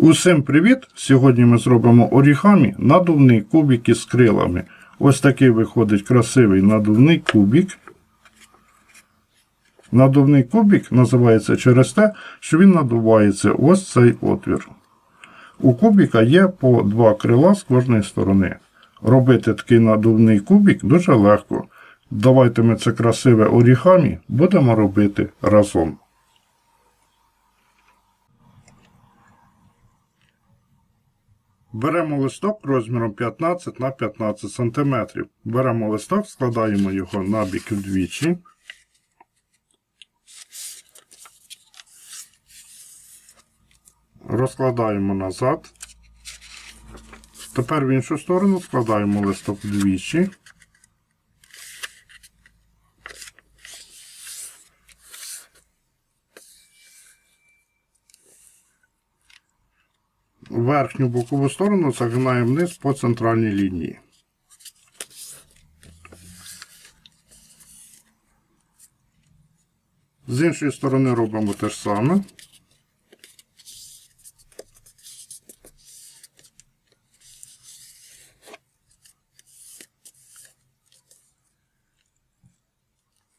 Усім привіт! Сьогодні ми зробимо орігамі надувний кубик із крилами. Ось такий виходить красивий надувний кубик. Надувний кубик називається через те, що він надувається ось цей отвір. У кубика є по два крила з кожної сторони. Робити такий надувний кубик дуже легко. Давайте ми це красиве орігамі будемо робити разом. Беремо листок розміром 15 на 15 см. Беремо листок, складаємо його на бік вдвічі. Розкладаємо назад. Тепер в іншу сторону складаємо листок вдвічі. Верхню бокову сторону загинаємо вниз по центральній лінії. З іншої сторони робимо те ж саме.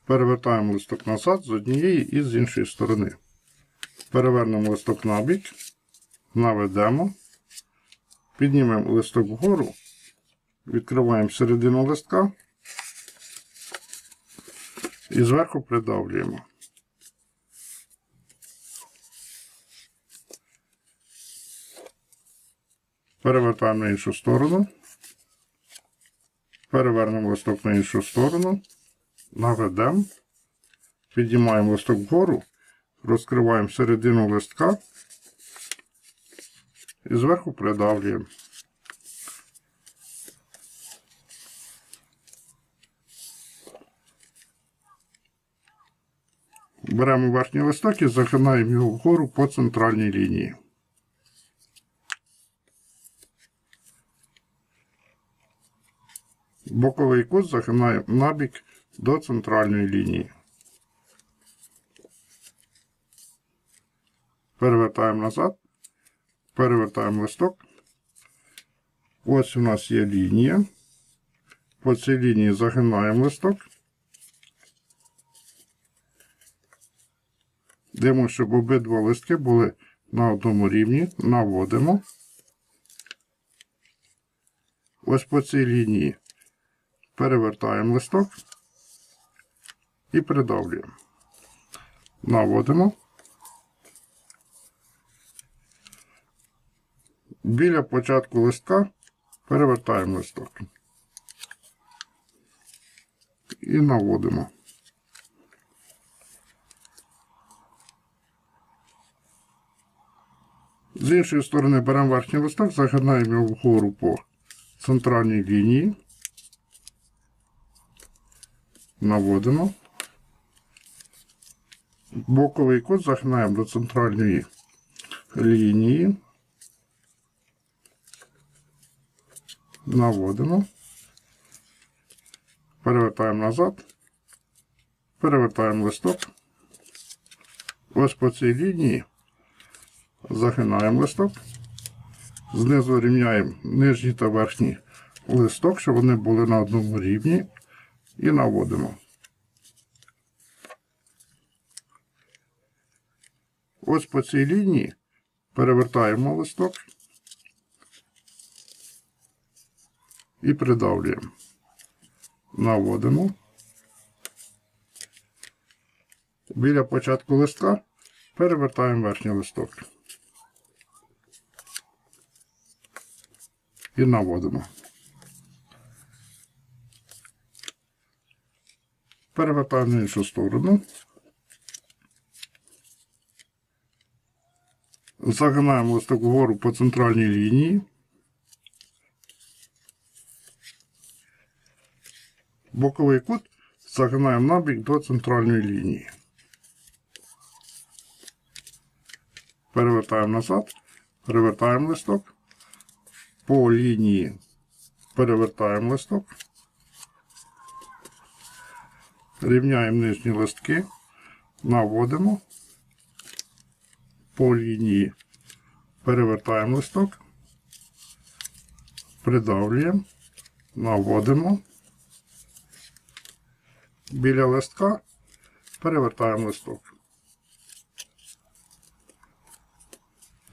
Перевертаємо листок назад з однієї і з іншої сторони. Перевернемо листок на бік наведемо, піднімемо листок вгору, відкриваємо середину листка і зверху придавлюємо. Перевертаємо на іншу сторону, перевернемо листок на іншу сторону, наведемо, піднімаємо листок вгору, розкриваємо середину листка і зверху придавлюємо. Беремо верхній листок і загинаємо його вгору по центральній лінії. Боковий кут загинаємо набік до центральної лінії. Перевертаємо назад перевертаємо листок. Ось у нас є лінія. По цій лінії загинаємо листок. Дивимо, щоб обидва листки були на одному рівні. Наводимо. Ось по цій лінії перевертаємо листок і придавлюємо. Наводимо. Біля початку листка перевертаємо листок і наводимо. З іншої сторони беремо верхній листок, загинаємо його вгору по центральній лінії, наводимо. Боковий кут загинаємо до центральної лінії. Наводимо, перевертаємо назад, перевертаємо листок. Ось по цій лінії загинаємо листок, знизу рівняємо нижній та верхній листок, щоб вони були на одному рівні, і наводимо. Ось по цій лінії перевертаємо листок. І придавлюємо. Наводимо. Біля початку листка перевертаємо верхній листок. І наводимо. Перевертаємо на іншу сторону. Загинаємо листок вгору по центральній лінії. Боковий кут загинаємо набік до центральної лінії. Перевертаємо назад, перевертаємо листок. По лінії перевертаємо листок. Рівняємо нижні листки, наводимо. По лінії Перевертаємо листок, придавлюємо, наводимо. Біля листка перевертаємо листок.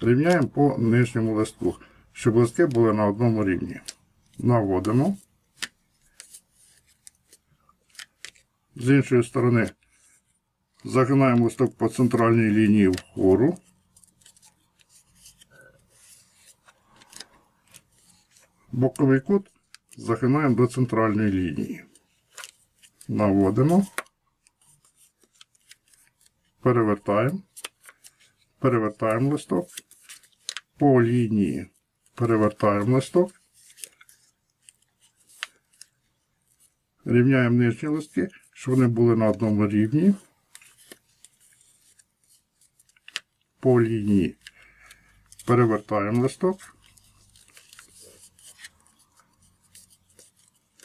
Рівняємо по нижньому листку, щоб листки були на одному рівні. Наводимо. З іншої сторони загинаємо листок по центральній лінії вгору. Боковий кут загинаємо до центральної лінії. Наводимо. Перевертаємо. Перевертаємо листок. По лінії перевертаємо листок. Рівняємо нижні листки, щоб вони були на одному рівні. По лінії перевертаємо листок.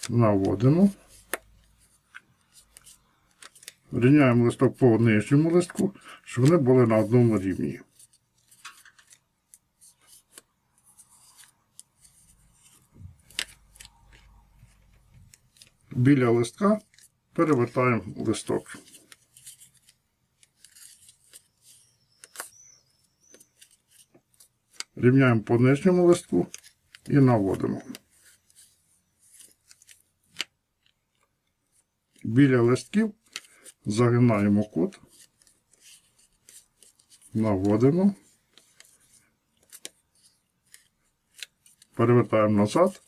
Наводимо. Рівняємо листок по нижньому листку, щоб вони були на одному рівні. Біля листка перевертаємо листок. Рівняємо по нижньому листку і наводимо. Біля листків загинаємо кут, наводимо, перевертаємо назад.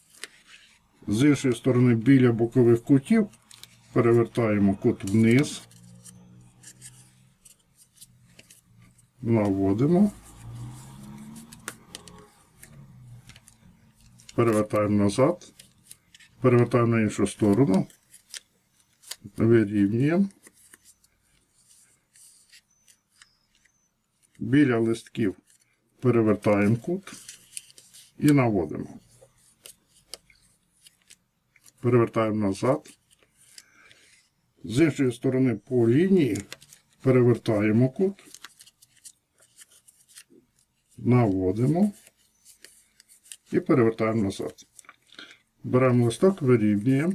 З іншої сторони біля бокових кутів перевертаємо кут вниз, наводимо, перевертаємо назад, перевертаємо на іншу сторону, вирівнюємо. Біля листків перевертаємо кут і наводимо. Перевертаємо назад. З іншої сторони по лінії перевертаємо кут, наводимо і перевертаємо назад. Беремо листок, вирівнюємо,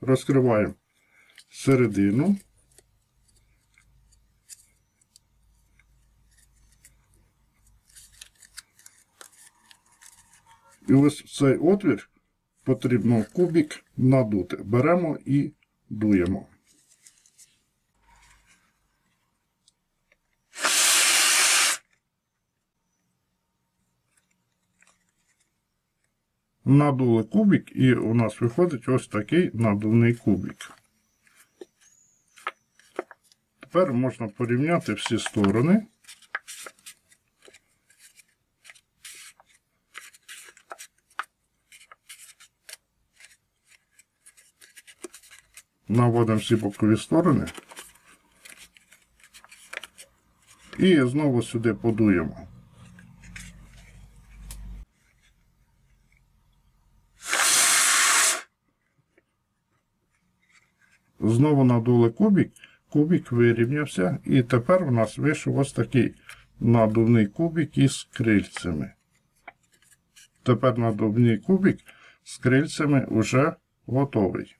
розкриваємо середину. І ось цей отвір потрібно кубик надути. Беремо і дуємо. Надули кубик і у нас виходить ось такий надувний кубик. Тепер можна порівняти всі сторони. Наводимо всі бокові сторони. І знову сюди подуємо. Знову надули кубик, кубик вирівнявся, і тепер у нас вийшов ось такий надувний кубик із крильцями. Тепер надувний кубик з крильцями вже готовий.